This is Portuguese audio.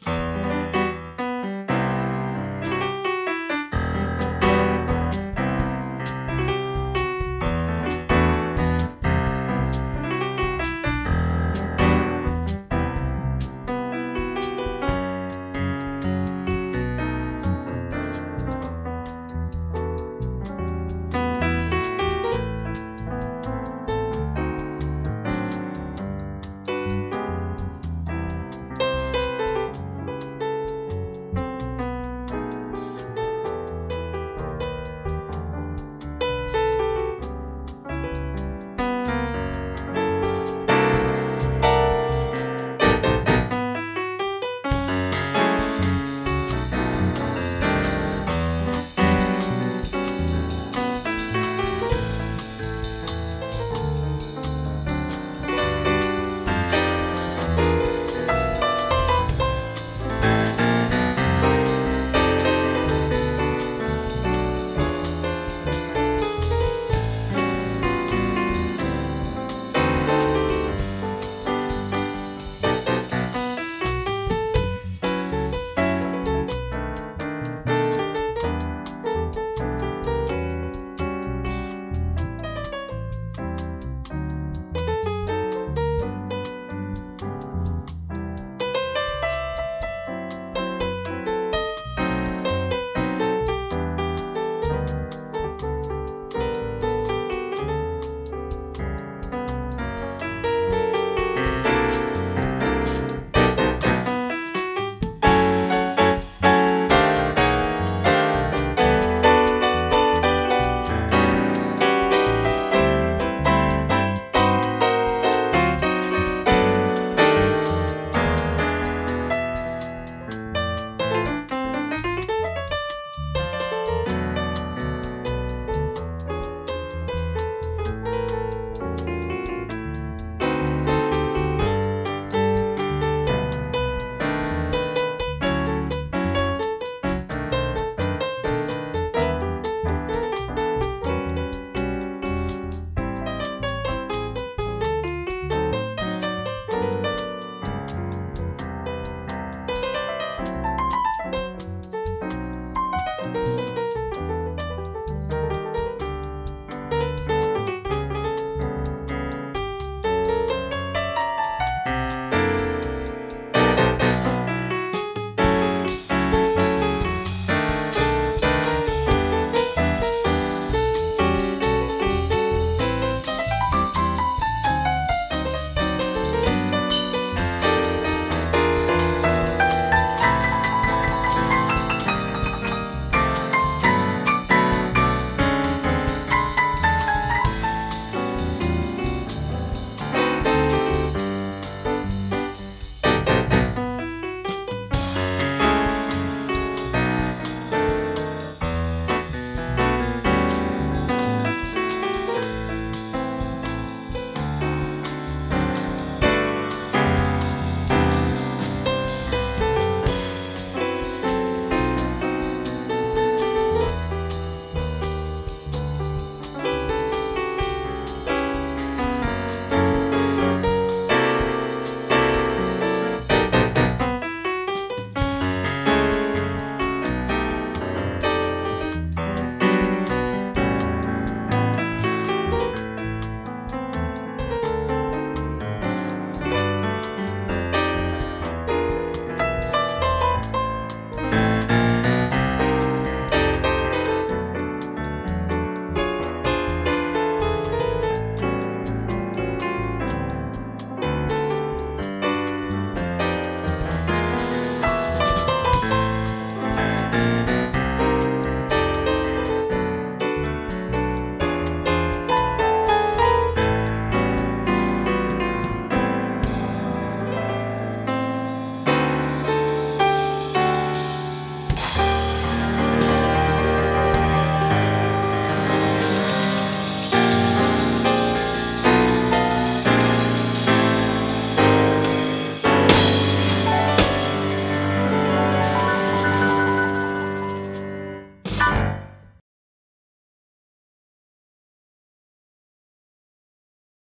Música